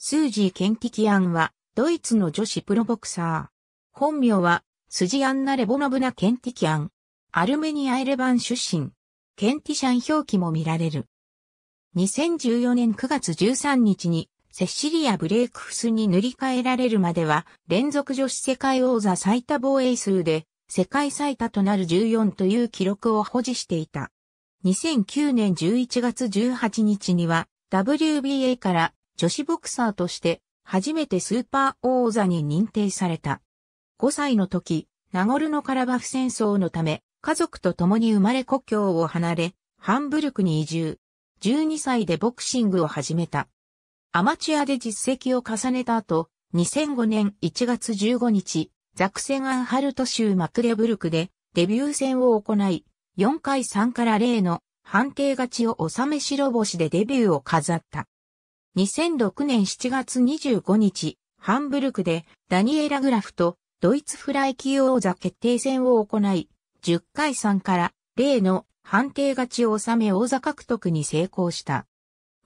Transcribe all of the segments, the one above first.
スージー・ケンティキアンは、ドイツの女子プロボクサー。本名は、スジアンナ・レボノブナ・ケンティキアン。アルメニア・エレバン出身。ケンティシャン表記も見られる。2014年9月13日に、セシリア・ブレイクフスに塗り替えられるまでは、連続女子世界王座最多防衛数で、世界最多となる14という記録を保持していた。2009年11月18日には、WBA から女子ボクサーとして初めてスーパー王座に認定された。5歳の時、ナゴルノカラバフ戦争のため、家族と共に生まれ故郷を離れ、ハンブルクに移住。12歳でボクシングを始めた。アマチュアで実績を重ねた後、2005年1月15日、ザクセンアンハルト州マクレブルクでデビュー戦を行い、4回3から0の判定勝ちを収め白星でデビューを飾った。2006年7月25日、ハンブルクでダニエラ・グラフとドイツフライ級王座決定戦を行い、10回3から0の判定勝ちを収め王座獲得に成功した。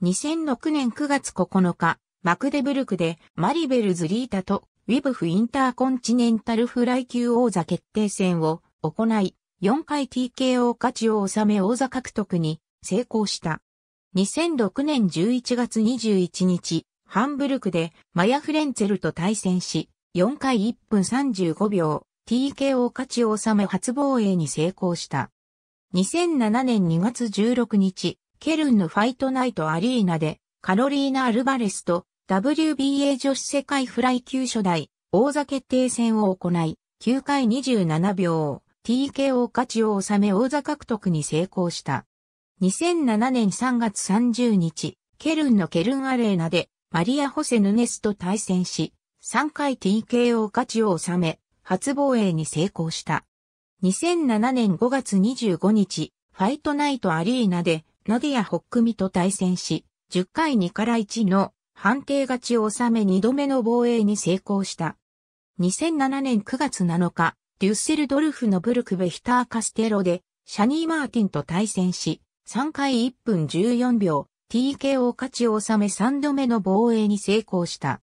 2006年9月9日、マクデブルクでマリベルズリータとウィブフインターコンチネンタルフライ級王座決定戦を行い、4回 TKO 勝ちを収め王座獲得に成功した。2006年11月21日、ハンブルクでマヤ・フレンツェルと対戦し、4回1分35秒、TKO 勝ちを収め初防衛に成功した。2007年2月16日、ケルンのファイトナイトアリーナで、カロリーナ・アルバレスと WBA 女子世界フライ級初代王座決定戦を行い、9回27秒、TKO 勝ちを収め王座獲得に成功した。2007年3月30日、ケルンのケルンアレーナでマリア・ホセ・ヌネスと対戦し、3回 TKO 勝ちを収め、初防衛に成功した。2007年5月25日、ファイトナイトアリーナでナディア・ホックミと対戦し、10回2から1の判定勝ちを収め2度目の防衛に成功した。2007年9月7日、デュッセルドルフのブルクベヒターカステロで、シャニー・マーティンと対戦し、3回1分14秒、TKO 勝ちを収め3度目の防衛に成功した。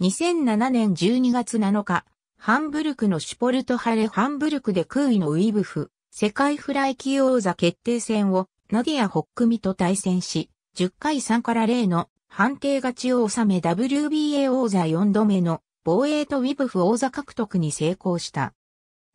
2007年12月7日、ハンブルクのシュポルトハレハンブルクで空位のウィブフ、世界フライ級王座決定戦をナディア・ホックミと対戦し、10回3から0の判定勝ちを収め WBA 王座4度目の防衛とウィブフ王座獲得に成功した。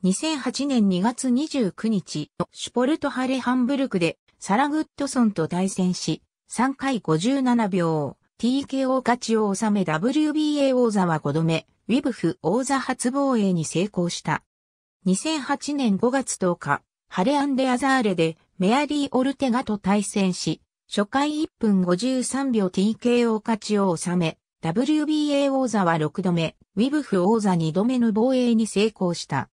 2008年2月29日シュポルトハレハンブルクでサラグッドソンと対戦し、3回57秒、TKO 勝ちを収め WBA 王座は5度目、ウィブフ王座初防衛に成功した。2008年5月10日、ハレアンデアザーレでメアリー・オルテガと対戦し、初回1分53秒 TKO 勝ちを収め、WBA 王座は6度目、ウィブフ王座2度目の防衛に成功した。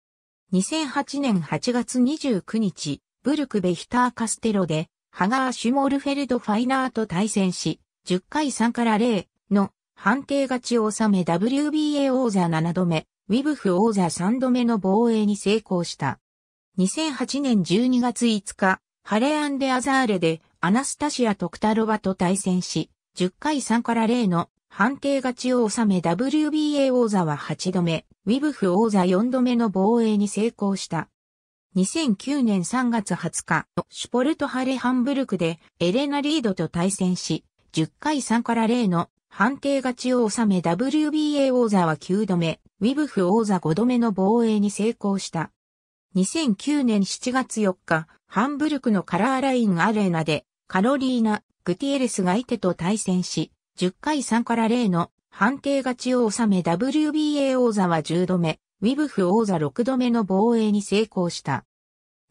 2008年8月29日、ブルクベヒターカステロで、ハガーシュモルフェルドファイナーと対戦し、10回3から0の判定勝ちを収め WBA 王座7度目、ウィブフ王座3度目の防衛に成功した。2008年12月5日、ハレアンデアザーレでアナスタシア・トクタロバと対戦し、10回3から0の判定勝ちを収め WBA 王座は8度目、ウィブフ王座4度目の防衛に成功した。2009年3月20日、シュポルトハレハンブルクでエレナ・リードと対戦し、10回3から0の判定勝ちを収め WBA 王座は9度目、ウィブフ王座5度目の防衛に成功した。2009年7月4日、ハンブルクのカラーラインアレーナでカロリーナ・グティエレスが相手と対戦し、10回3から0の判定勝ちを収め WBA 王座は10度目、ウィブフ王座6度目の防衛に成功した。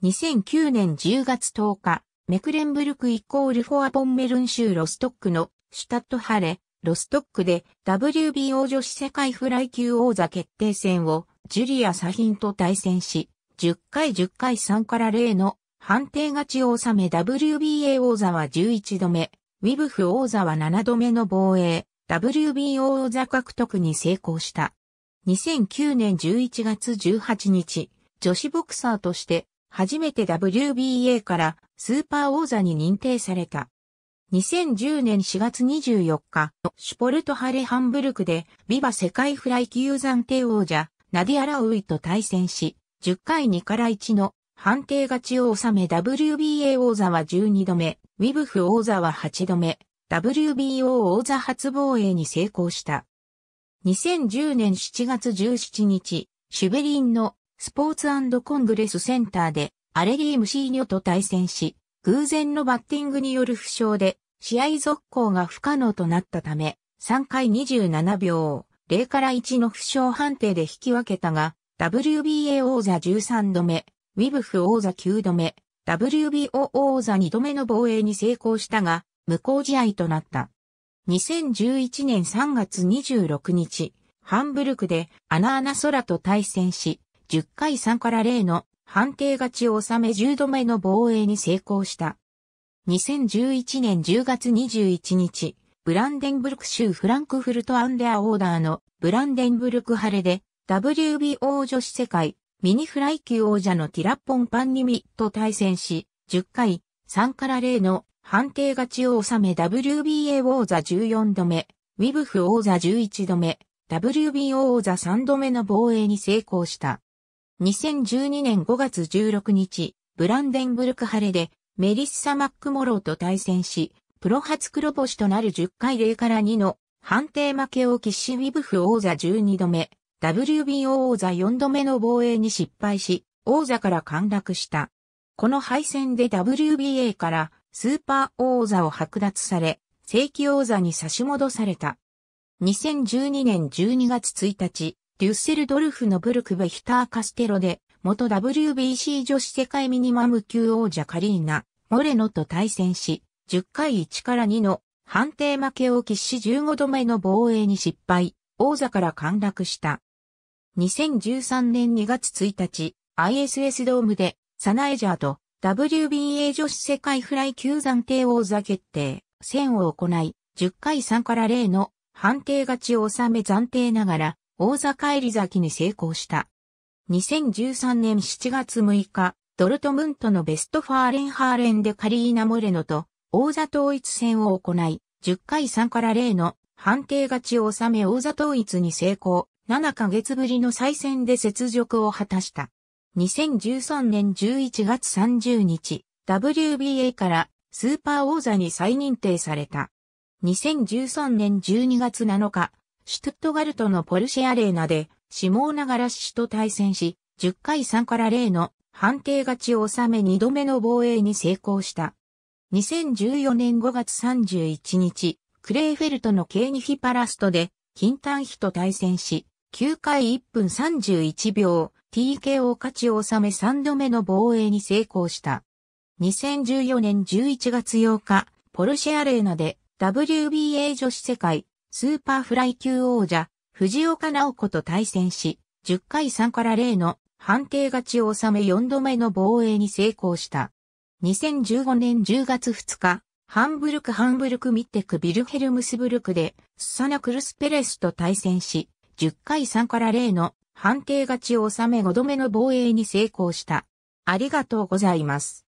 2009年10月10日、メクレンブルクイコールフォアポンメルン州ロストックのシュタットハレ、ロストックで WBO 女子世界フライ級王座決定戦をジュリア・サヒンと対戦し、10回10回3から0の判定勝ちを収め WBA 王座は11度目、ウィブフ王座は7度目の防衛、WBO 王座獲得に成功した。2009年11月18日、女子ボクサーとして初めて WBA からスーパー王座に認定された。2010年4月24日、シュポルトハレハンブルクで、ビバ世界フライ級暫定王者、ナディアラウイと対戦し、10回2から1の判定勝ちを収め WBA 王座は12度目、ウィブフ王座は8度目、WBO 王座初防衛に成功した。2010年7月17日、シュベリンのスポーツコングレスセンターでアレリームシーニョと対戦し、偶然のバッティングによる負傷で試合続行が不可能となったため、3回27秒を、0から1の負傷判定で引き分けたが、WBA 王座13度目、ウィブフ王座9度目、WBO 王座2度目の防衛に成功したが、無効試合となった。2011年3月26日、ハンブルクでアナアナ空と対戦し、10回3から0の判定勝ちを収め10度目の防衛に成功した。2011年10月21日、ブランデンブルク州フランクフルトアンデアオーダーのブランデンブルクハレで WBO 女子世界ミニフライ級王者のティラッポンパンニミと対戦し、10回3から0の判定勝ちを収め WBA 王座14度目、ウィブフ王座11度目、WBO 王座3度目の防衛に成功した。2012年5月16日、ブランデンブルクハレでメリッサ・マックモローと対戦し、プロ初黒星となる10回0から2の判定負けを喫しウィブフ王座12度目、WBO 王座4度目の防衛に失敗し、王座から陥落した。この敗戦で WBA からスーパー王座を剥奪され、正規王座に差し戻された。2012年12月1日、デュッセルドルフのブルクベヒターカステロで、元 WBC 女子世界ミニマム級王者カリーナ、モレノと対戦し、10回1から2の判定負けを喫し15度目の防衛に失敗、王座から陥落した。2013年2月1日、ISS ドームで、サナエジャーと WBA 女子世界フライ級暫定王座決定、戦を行い、10回3から0の判定勝ちを収め暫定ながら、王座返り咲きに成功した。2013年7月6日、ドルトムントのベストファーレンハーレンでカリーナ・モレノと王座統一戦を行い、10回3から0の判定勝ちを収め王座統一に成功。7ヶ月ぶりの再戦で雪辱を果たした。2013年11月30日、WBA からスーパー王座に再認定された。2013年12月7日、シュトゥットガルトのポルシェアレーナで、シモーナガラシと対戦し、10回3から0の判定勝ちを収め2度目の防衛に成功した。2014年5月31日、クレイフェルトのケーニフィパラストで、キンタンヒと対戦し、9回1分31秒 TKO 勝ちを収め3度目の防衛に成功した。2014年11月8日、ポルシェアレーナで WBA 女子世界スーパーフライ級王者藤岡奈穂子と対戦し、10回3から0の判定勝ちを収め4度目の防衛に成功した。2015年10月2日、ハンブルク・ハンブルク・ミッテ区・ビルヘルムスブルクで、スサナ・クルス・ペレスと対戦し、10回3から0の判定勝ちを収め5度目の防衛に成功した。ありがとうございます。